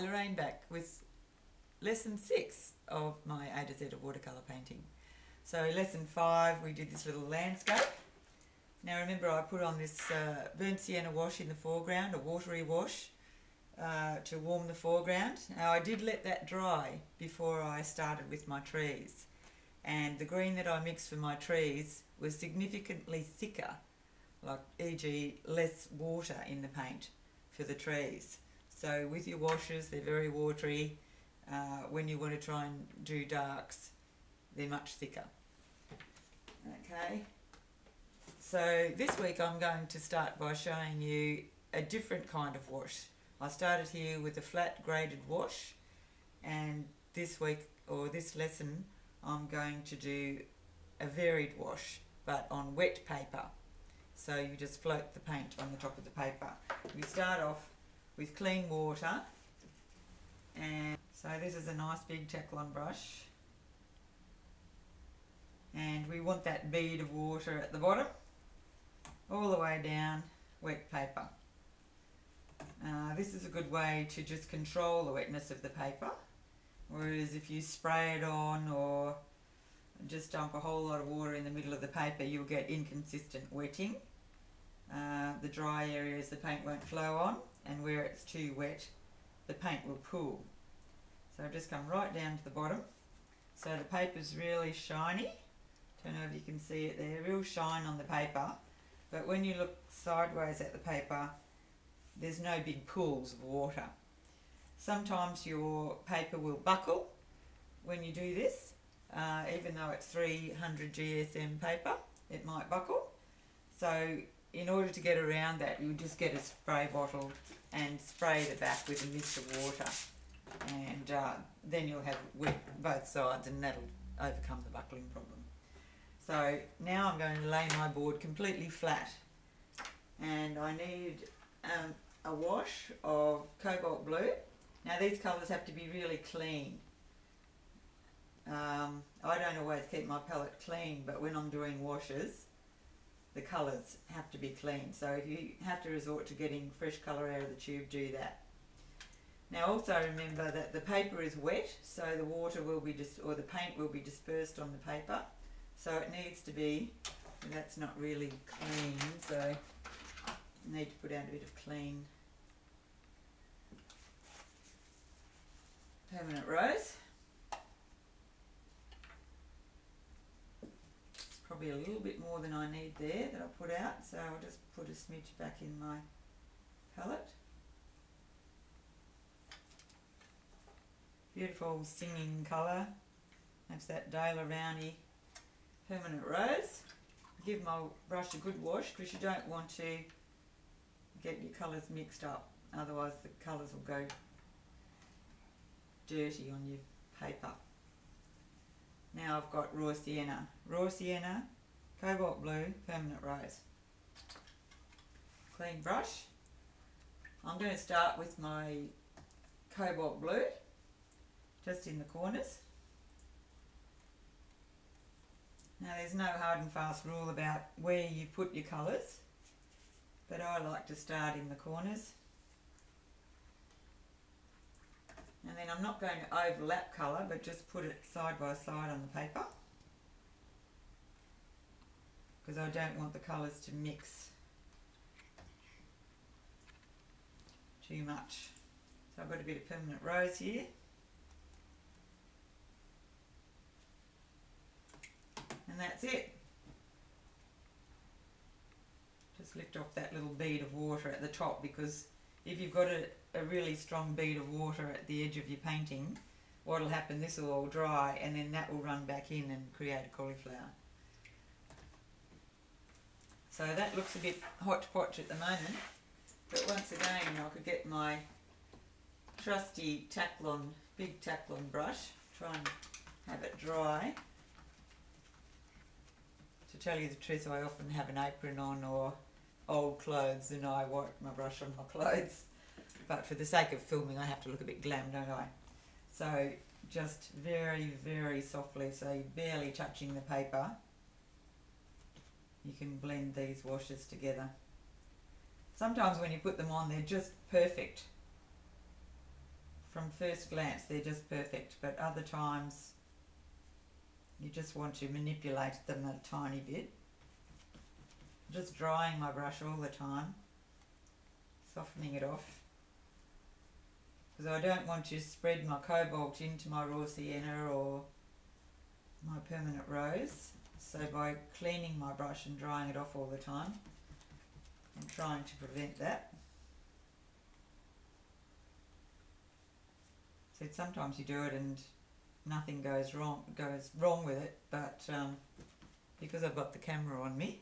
Lorraine back with lesson six of my A to Z of watercolour painting. So lesson five we did this little landscape. Now remember I put on this uh, burnt sienna wash in the foreground, a watery wash uh, to warm the foreground. Now I did let that dry before I started with my trees and the green that I mixed for my trees was significantly thicker like e.g. less water in the paint for the trees. So with your washes, they're very watery. Uh, when you want to try and do darks, they're much thicker. Okay. So this week I'm going to start by showing you a different kind of wash. I started here with a flat graded wash and this week or this lesson I'm going to do a varied wash but on wet paper. So you just float the paint on the top of the paper. We start off with clean water. And so this is a nice big Taklon brush. And we want that bead of water at the bottom, all the way down, wet paper. Uh, this is a good way to just control the wetness of the paper. Whereas if you spray it on or just dump a whole lot of water in the middle of the paper, you'll get inconsistent wetting. Uh, the dry areas the paint won't flow on and where it's too wet the paint will pool. So I've just come right down to the bottom. So the paper's really shiny. Don't know if you can see it there, real shine on the paper. But when you look sideways at the paper, there's no big pools of water. Sometimes your paper will buckle when you do this. Uh, even though it's 300 GSM paper, it might buckle. So in order to get around that, you just get a spray bottle and spray the back with a mist of water. And uh, then you'll have wet both sides and that'll overcome the buckling problem. So now I'm going to lay my board completely flat. And I need um, a wash of cobalt blue. Now these colours have to be really clean. Um, I don't always keep my palette clean, but when I'm doing washes, the colours have to be clean. So if you have to resort to getting fresh colour out of the tube, do that. Now also remember that the paper is wet, so the water will be, just or the paint will be dispersed on the paper. So it needs to be, that's not really clean, so you need to put out a bit of clean permanent rose. Probably a little bit more than I need there that I'll put out so I'll just put a smidge back in my palette. Beautiful singing colour. That's that Daler Rowney Permanent Rose. Give my brush a good wash because you don't want to get your colours mixed up otherwise the colours will go dirty on your paper. Now I've got raw sienna. Raw sienna, cobalt blue, permanent rose. Clean brush. I'm going to start with my cobalt blue, just in the corners. Now there's no hard and fast rule about where you put your colours, but I like to start in the corners. And then I'm not going to overlap colour but just put it side by side on the paper because I don't want the colours to mix too much. So I've got a bit of permanent rose here. And that's it. Just lift off that little bead of water at the top because if you've got a, a really strong bead of water at the edge of your painting, what will happen, this will all dry and then that will run back in and create a cauliflower. So that looks a bit hodgepodge at the moment, but once again I could get my trusty Taklon, big Taklon brush, try and have it dry. To tell you the truth, I often have an apron on or old clothes and I wipe my brush on my clothes. But for the sake of filming, I have to look a bit glam, don't I? So just very, very softly, so you're barely touching the paper. You can blend these washes together. Sometimes when you put them on, they're just perfect from first glance they're just perfect, but other times you just want to manipulate them a tiny bit. Just drying my brush all the time, softening it off. Because I don't want to spread my cobalt into my raw sienna or my permanent rose. So by cleaning my brush and drying it off all the time, I'm trying to prevent that. So sometimes you do it and nothing goes wrong goes wrong with it, but um, because I've got the camera on me,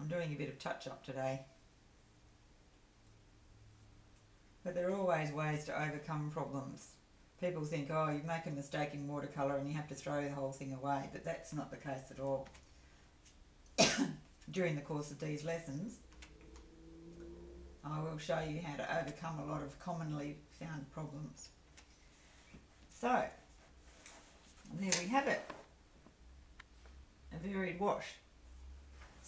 I'm doing a bit of touch up today. But there are always ways to overcome problems. People think, oh, you make a mistake in watercolour and you have to throw the whole thing away, but that's not the case at all. During the course of these lessons, I will show you how to overcome a lot of commonly found problems. So, there we have it. A varied wash.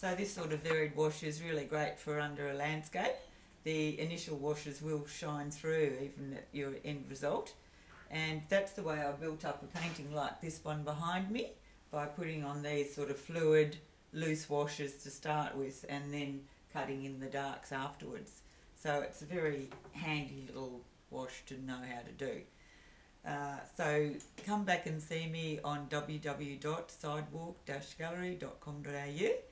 So this sort of varied wash is really great for under a landscape. The initial washes will shine through even at your end result. And that's the way I built up a painting like this one behind me by putting on these sort of fluid, loose washes to start with and then cutting in the darks afterwards. So it's a very handy little wash to know how to do. Uh, so come back and see me on www.sidewalk-gallery.com.au